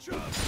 Jump!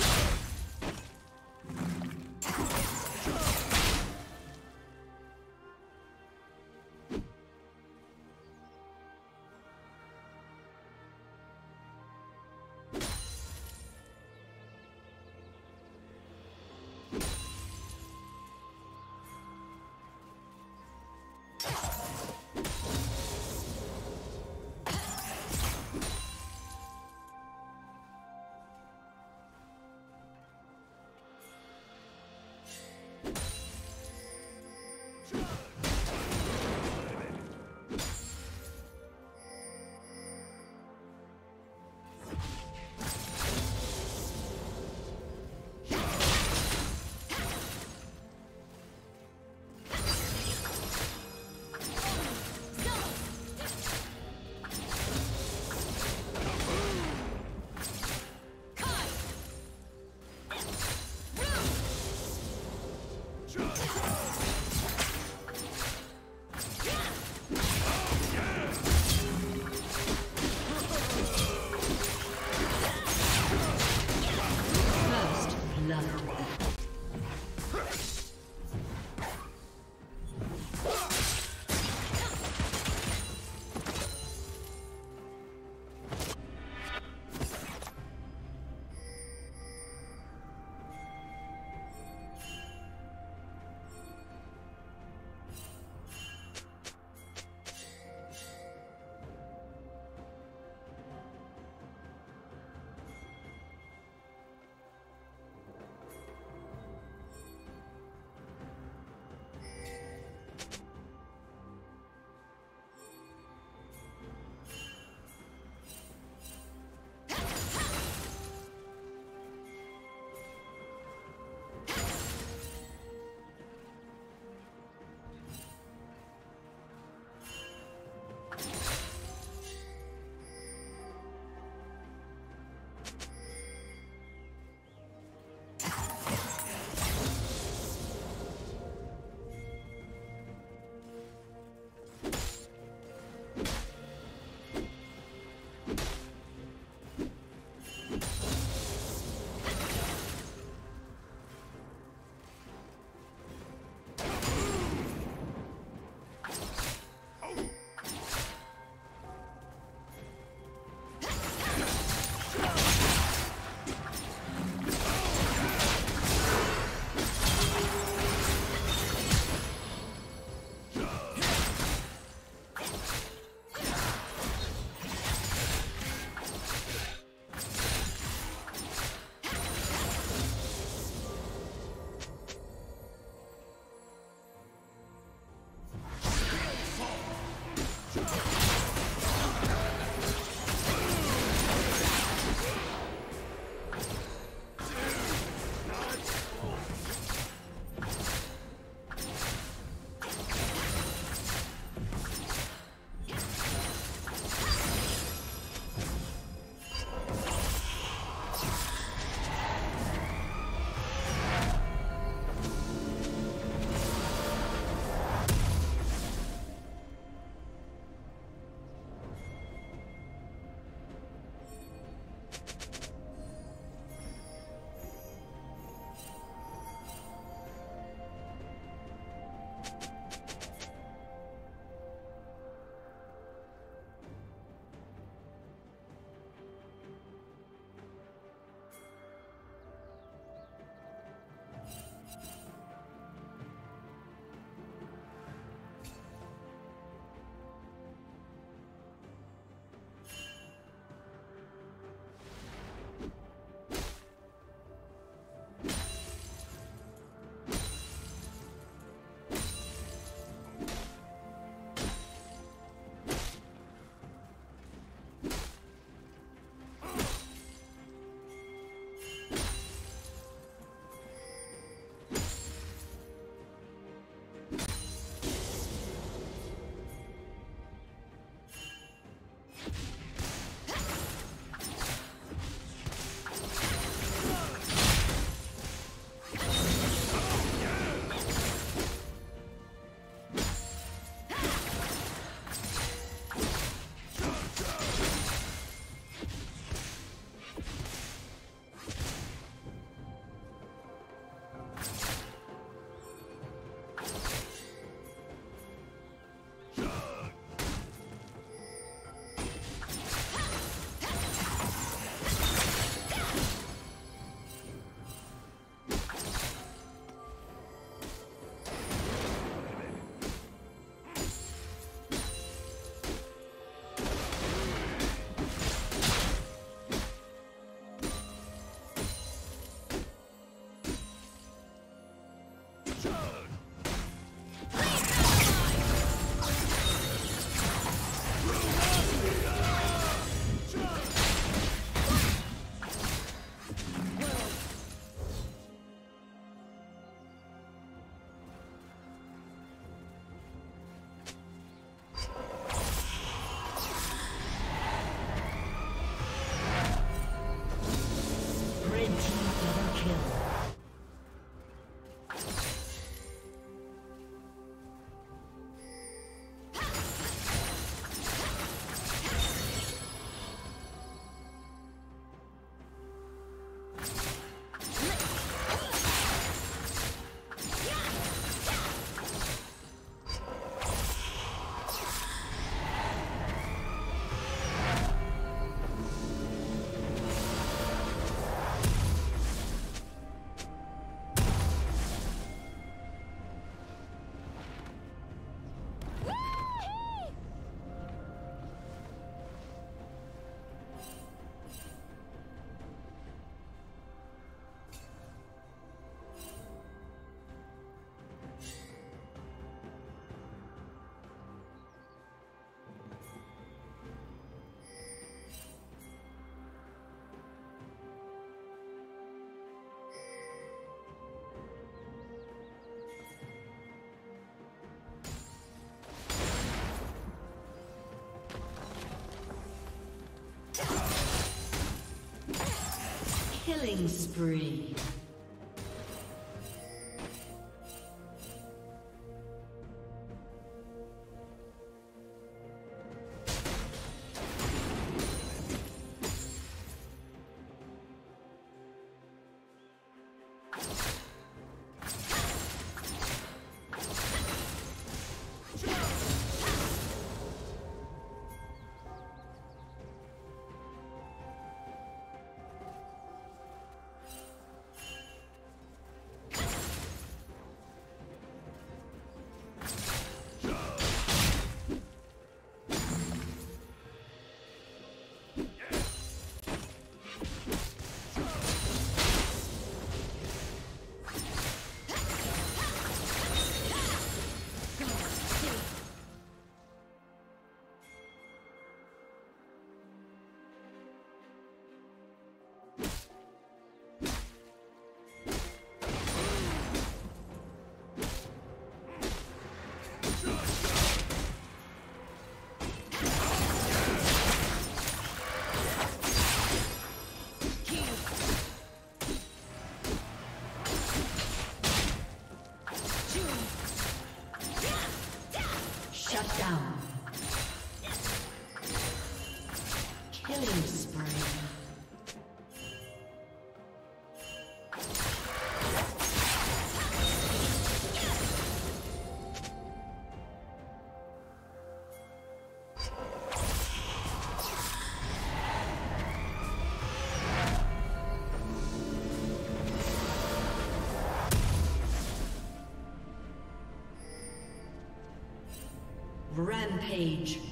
Killing spree. Rampage.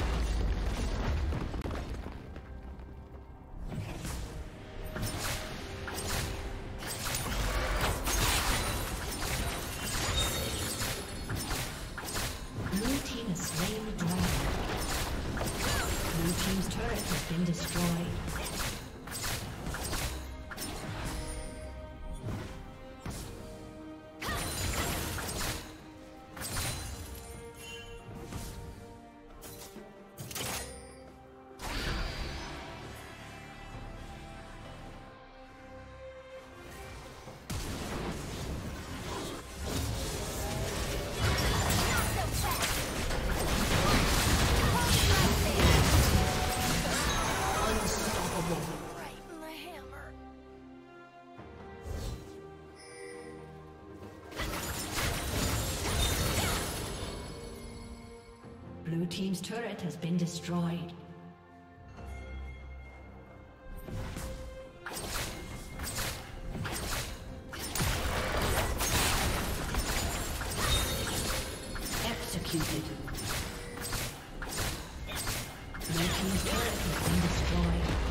Turret has been destroyed. Executed. Blue team's turret has been destroyed.